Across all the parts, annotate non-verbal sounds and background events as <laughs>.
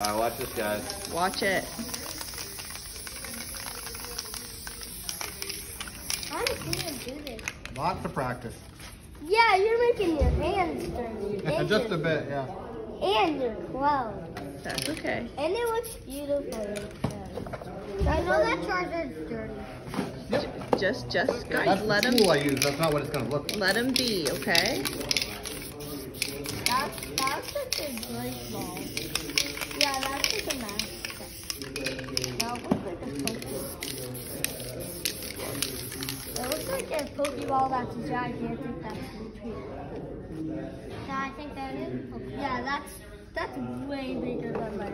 Alright, watch this, guys. Watch it. I want to see do this. Lots of practice. Yeah, you're making your hands dirty. <laughs> And Just a bit, yeah. And your clothes. That's okay. And it looks beautiful. I know that charger's dirty. Yep. Just, just guys, That's let the him, tool I use. That's not what it's gonna look like. let him be, okay? That's, that's such a great ball. Yeah, that's like a mascot. That looks like a Pokeball. It looks like a Pokeball that's gigantic that's repeated. Yeah, I think that is. Yeah, that's that's way bigger than my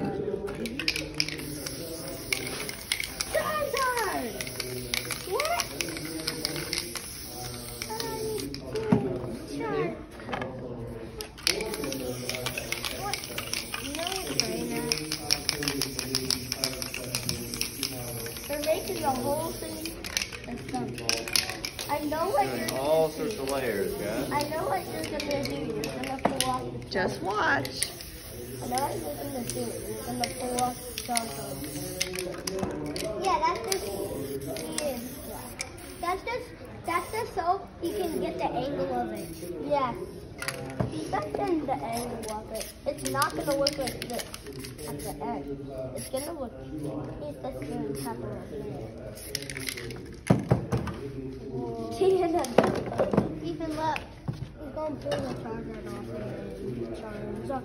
They're making the whole thing that's done. I know what Doing you're all sorts of layers, guys. I know what you're gonna do. You're gonna pull off the Just watch. I know what you're gonna do. You're gonna pull off the charger. Yeah, that's just yeah. That's just that's just so you can get the angle of it. Yes. That's in the angle of it. It's not gonna look like this at the end. It's gonna look it's just gonna happen. Even look. He's gonna pull the charger off of it. Charger.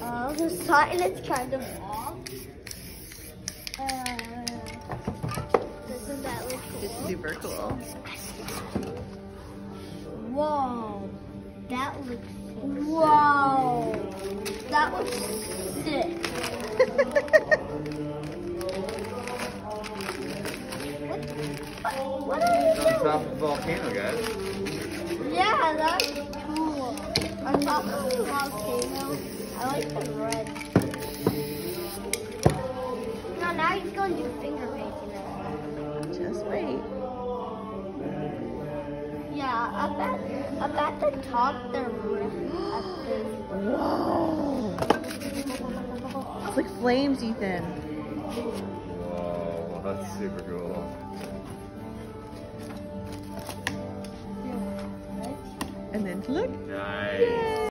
Uh, the sign is kind of off. Uh, doesn't that look cool? It's super cool. Whoa. That looks Whoa. That looks sick. <laughs> what, what are you On doing? top of the volcano, guys. Yeah, that's cool. On top of the volcano, I like the red. No, now he's going to do finger painting. Just wait. Yeah, up at, up at the top, they're the, Whoa. It's like flames, Ethan. Whoa, that's super cool. And then look. Nice.